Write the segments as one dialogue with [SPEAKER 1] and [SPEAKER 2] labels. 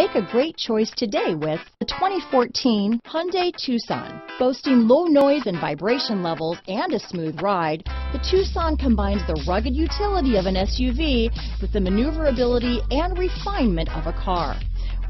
[SPEAKER 1] Make a great choice today with the 2014 Hyundai Tucson. Boasting low noise and vibration levels and a smooth ride, the Tucson combines the rugged utility of an SUV with the maneuverability and refinement of a car.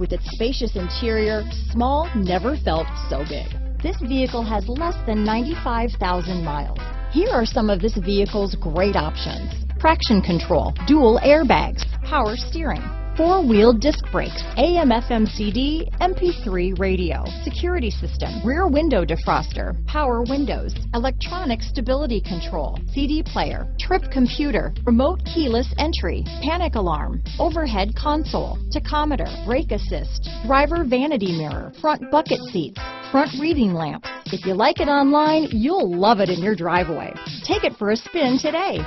[SPEAKER 1] With its spacious interior, small never felt so big. This vehicle has less than 95,000 miles. Here are some of this vehicle's great options. Traction control, dual airbags, power steering, four-wheel disc brakes, AM FM CD, MP3 radio, security system, rear window defroster, power windows, electronic stability control, CD player, trip computer, remote keyless entry, panic alarm, overhead console, tachometer, brake assist, driver vanity mirror, front bucket seats, front reading lamp. If you like it online, you'll love it in your driveway. Take it for a spin today.